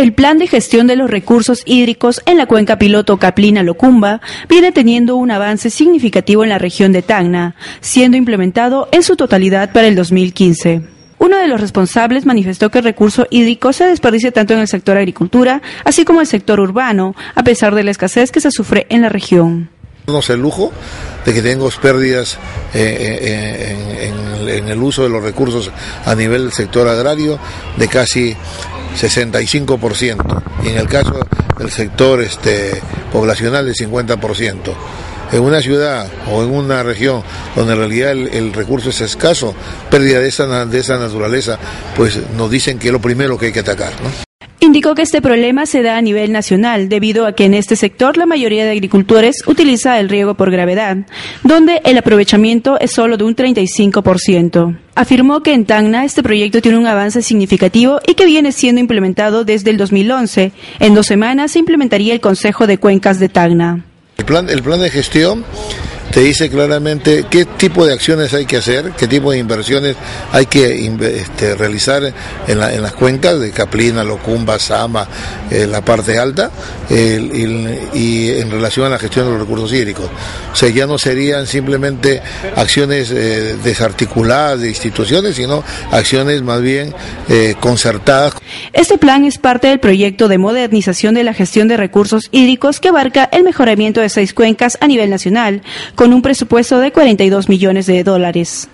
El plan de gestión de los recursos hídricos en la cuenca piloto Caplina-Locumba viene teniendo un avance significativo en la región de Tacna, siendo implementado en su totalidad para el 2015. Uno de los responsables manifestó que el recurso hídrico se desperdicia tanto en el sector agricultura, así como el sector urbano, a pesar de la escasez que se sufre en la región. el lujo de que tengamos pérdidas eh, eh, en, el uso de los recursos a nivel del sector agrario de casi 65% y en el caso del sector este, poblacional del 50%. En una ciudad o en una región donde en realidad el, recurso es escaso, pérdida de esa, de esa naturaleza, pues nos dicen que es lo primero que hay que atacar. ¿no? Indicó que este problema se da a nivel nacional debido a que en este sector la mayoría de agricultores utiliza el riego por gravedad, donde el aprovechamiento es solo de un 35%. Afirmó que en Tacna este proyecto tiene un avance significativo y que viene siendo implementado desde el 2011. En dos semanas se implementaría el Consejo de Cuencas de Tacna. El plan, el plan de gestión te dice claramente qué tipo de acciones hay que hacer, qué tipo de inversiones hay que este, realizar en, las cuencas de Caplina, Locumba, Sama, eh, la parte alta, y en relación a la gestión de los recursos hídricos. O sea, ya no serían simplemente acciones eh, desarticuladas de instituciones, sino acciones más bien eh, concertadas. Este plan es parte del proyecto de modernización de la gestión de recursos hídricos que abarca el mejoramiento de seis cuencas a nivel nacional con un presupuesto de 42 millones de dólares.